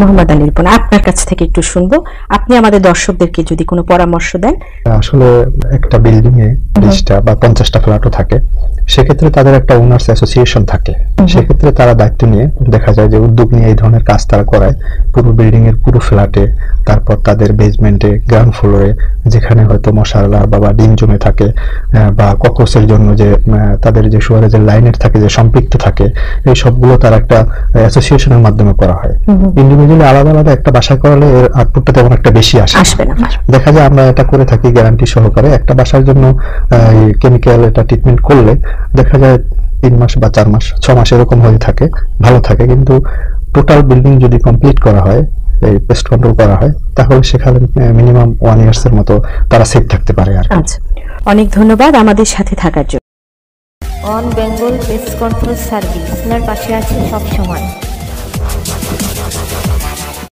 মোহাম্মদ আলী রিপন আপনার কাছ থেকে একটু শুনব। আপনি আমাদের দর্শকদেরকে যদি কোনো পরামর্শ দেন। আসলে একটা বিল্ডিং এ বিশটা বা পঞ্চাশটা ফ্ল্যাটও থাকে। সেক্ষেত্রে তাদের একটা ওনার্স অ্যাসোসিয়েশন থাকে। সেক্ষেত্রে তারা দায়িত্ব নিয়ে দেখা যায় যে উদ্যোগ নিয়ে এই ধরনের কাজ তারা করায়। পুরো বিল্ডিং এর পুরো ফ্ল্যাটে তারপর তাদের বেসমেন্টে গ্রাউন্ড ফ্লোরে যেখানে হয়তো মশার লার্ভা বা ডিম জমে থাকে বা ককসের জন্য যে তাদের যে সুয়ারেজের লাইনের থাকে যে সম্পৃক্ত থাকে এই সবগুলো তার একটা অ্যাসোসিয়েশনের মাধ্যমে করা হয়। ইন্ডিভিজুয়ালি আলাদা আলাদা একটা বাসায় করালে এর আউটপুটটা তেমন একটা বেশি আসে দেখা যায় আমরা এটা করে থাকি গ্যারান্টি সহকারে। একটা বাসার জন্য কেমিক্যাল এটা ট্রিটমেন্ট করলে দেখা যায় তিন মাস বা চার মাস ছ মাস এরকম হয়ে থাকে ভালো থাকে। কিন্তু টোটাল বিল্ডিং যদি কমপ্লিট করা হয় এই পেস্ট কন্ট্রোল করা হয় তাহলে সেখানে মিনিমাম ওয়ান ইয়ার্স এর মতো তারা সেফ থাকতে পারে আর আচ্ছা অনেক ধন্যবাদ আমাদের সাথে থাকার জন্য। On Bengal pest control service আপনার পাশে আছে সব সময়।